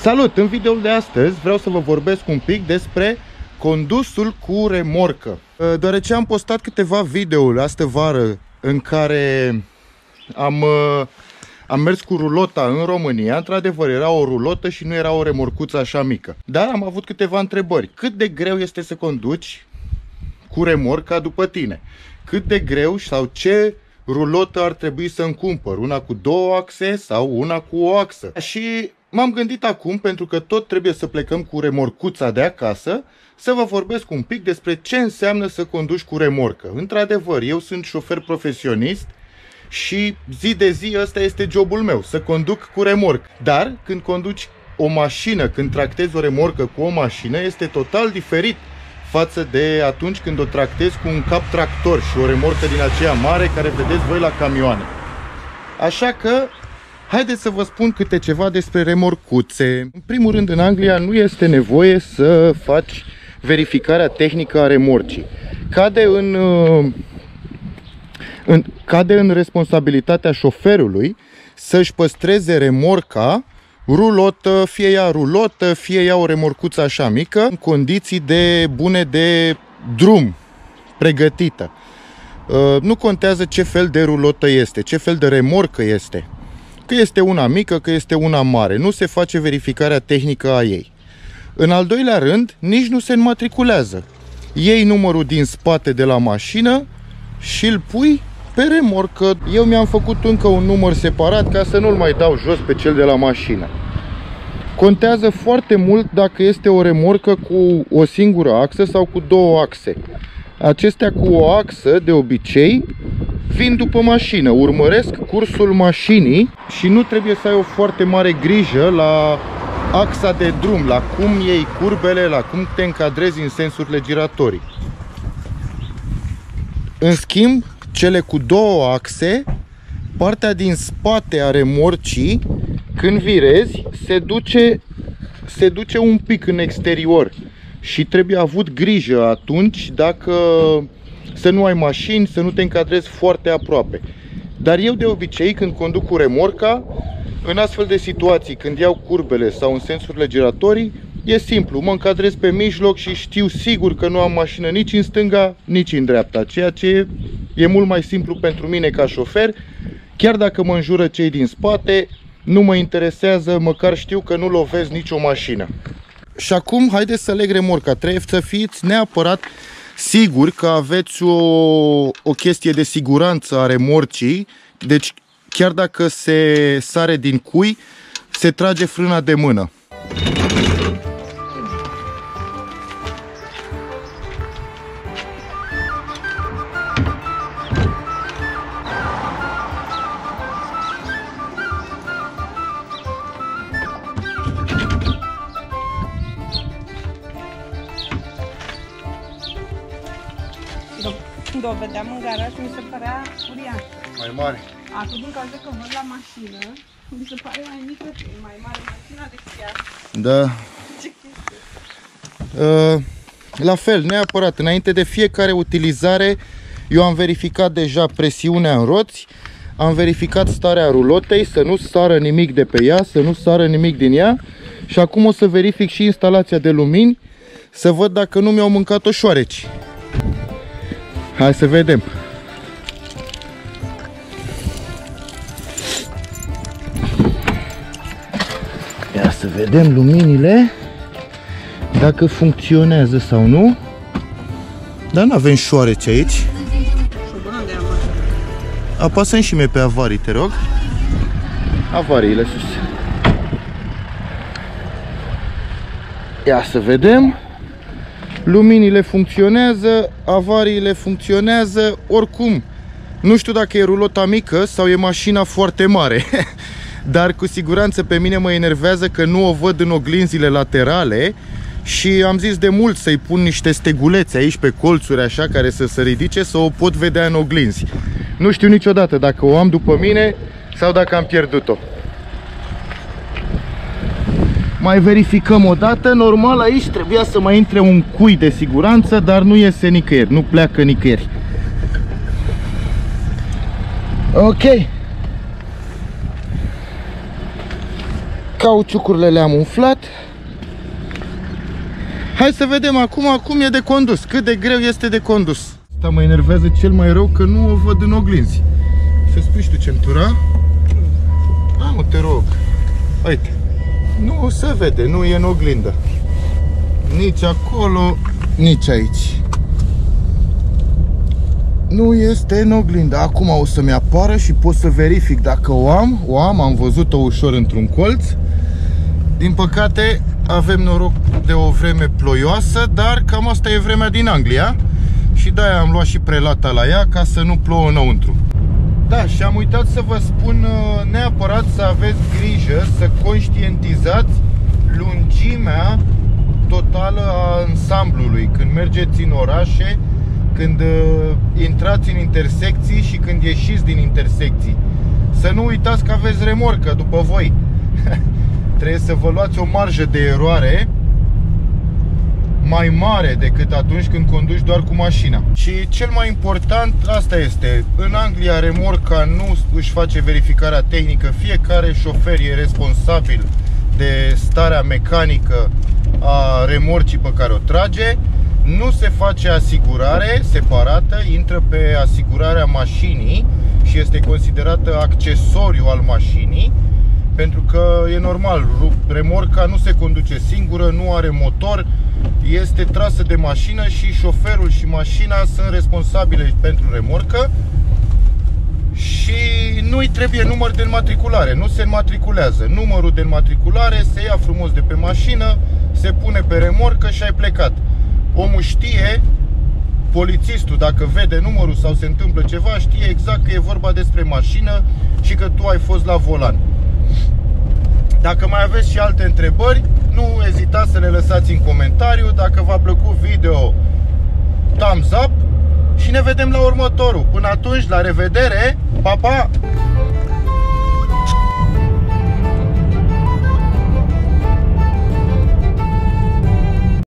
Salut! În videoul de astăzi vreau să vă vorbesc un pic despre condusul cu remorcă. Uh, deoarece am postat câteva videouri astă vară în care am, uh, am mers cu rulota în România. Într-adevăr, era o rulotă și nu era o remorcuță așa mică. Dar am avut câteva întrebări. Cât de greu este să conduci cu remorca după tine? Cât de greu sau ce rulotă ar trebui să-mi cumpăr? Una cu două axe sau una cu o axă? Și m-am gândit acum, pentru că tot trebuie să plecăm cu remorcuța de acasă, să vă vorbesc un pic despre ce înseamnă să conduci cu remorcă. Într-adevăr, eu sunt șofer profesionist și zi de zi ăsta este jobul meu, să conduc cu remorcă. Dar când conduci o mașină, când tractezi o remorcă cu o mașină, este total diferit față de atunci când o tractezi cu un cap tractor și o remorcă din aceea mare care vedeți voi la camioane. Așa că Haideți să vă spun câte ceva despre remorcuțe. În primul rând, în Anglia nu este nevoie să faci verificarea tehnică a remorcii. Cade în, uh, în, cade în responsabilitatea șoferului să-și păstreze remorca rulotă, fie ea rulotă, fie ea o remorcuță așa mică, în condiții de bune de drum, pregătită. Uh, nu contează ce fel de rulotă este, ce fel de remorcă este. Că este una mică, că este una mare. Nu se face verificarea tehnică a ei. În al doilea rând, nici nu se înmatriculează. Iei numărul din spate de la mașină și îl pui pe remorcă. Eu mi-am făcut încă un număr separat ca să nu-l mai dau jos pe cel de la mașină. Contează foarte mult dacă este o remorcă cu o singură axă sau cu două axe. Acestea cu o axă, de obicei, vin după mașină, urmăresc cursul mașinii și nu trebuie să ai o foarte mare grijă la axa de drum, la cum iei curbele, la cum te încadrezi în sensurile giratorii. În schimb, cele cu două axe, partea din spate a remorcii, când virezi, se duce, se duce un pic în exterior și trebuie avut grijă atunci dacă să nu ai mașini, să nu te încadrezi foarte aproape. Dar eu de obicei când conduc cu remorca, în astfel de situații, când iau curbele sau în sensurile giratorii, e simplu, mă încadrez pe mijloc și știu sigur că nu am mașină nici în stânga, nici în dreapta, ceea ce e mult mai simplu pentru mine ca șofer, chiar dacă mă înjură cei din spate, nu mă interesează, măcar știu că nu lovesc nicio mașină. Și acum, haideți să leg remorca. Trebuie să fiți neapărat sigur că aveți o, o chestie de siguranță a remorcii. Deci, chiar dacă se sare din cui, se trage frâna de mână. Când o vedeam în garaj, mi se părea uriașă. Mai mare. Acum, din cauza că văd la mașină, mi se pare mai mică, e mai mare mașina decât ea. Da. Ce chestie. Uh, la fel, neapărat, înainte de fiecare utilizare, eu am verificat deja presiunea în roți, am verificat starea rulotei, să nu sară nimic de pe ea, să nu sară nimic din ea și acum o să verific și instalația de lumini, să văd dacă nu mi-au mâncat-o șoareci. Hai să vedem. Ia să vedem luminile dacă funcționează sau nu. Dar nu avem șoareci aici. Și bună de amă. Apasăm și mie pe avarii, te rog. Avariile sus. Ia să vedem. Luminile funcționează, avariile funcționează, oricum. Nu știu dacă e rulota mică sau e mașina foarte mare. Dar cu siguranță pe mine mă enervează că nu o văd în oglinzile laterale și am zis de mult să-i pun niște stegulețe aici pe colțuri așa care să se ridice să o pot vedea în oglinzi. Nu știu niciodată dacă o am după mine sau dacă am pierdut-o. Mai verificăm o dată. Normal aici trebuia să mai intre un cui de siguranță, dar nu iese nicăieri, nu pleacă nicăieri. Ok. Cauciucurile le-am umflat. Hai să vedem acum cum e de condus, cât de greu este de condus. Asta mă enervează cel mai rău că nu o văd în oglinzi. Să spui tu centura. Ah, te rog. Uite. Nu se vede, nu e în oglindă. Nici acolo, nici aici. Nu este în oglindă. Acum o să-mi apară și pot să verific dacă o am. O am, am văzut-o ușor într-un colț. Din păcate, avem noroc de o vreme ploioasă, dar cam asta e vremea din Anglia și de-aia am luat și prelata la ea ca să nu plouă înăuntru. Da, și am uitat să vă spun uh, neapărat să aveți grijă, să conștientizați lungimea totală a ansamblului când mergeți în orașe, când uh, intrați în intersecții și când ieșiți din intersecții. Să nu uitați că aveți remorcă după voi. Trebuie să vă luați o marjă de eroare mai mare decât atunci când conduci doar cu mașina. Și cel mai important, asta este, în Anglia remorca nu își face verificarea tehnică, fiecare șofer e responsabil de starea mecanică a remorcii pe care o trage, nu se face asigurare separată, intră pe asigurarea mașinii și este considerată accesoriu al mașinii pentru că e normal, remorca nu se conduce singură, nu are motor, este trasă de mașină și șoferul și mașina sunt responsabile pentru remorcă și nu-i trebuie număr de înmatriculare, nu se înmatriculează. Numărul de înmatriculare se ia frumos de pe mașină, se pune pe remorcă și ai plecat. Omul știe, polițistul, dacă vede numărul sau se întâmplă ceva, știe exact că e vorba despre mașină și că tu ai fost la volan. Dacă mai aveți și alte întrebări, nu ezitați să le lăsați în comentariu. Dacă v-a plăcut video, thumbs up și ne vedem la următorul. Până atunci, la revedere, pa, pa!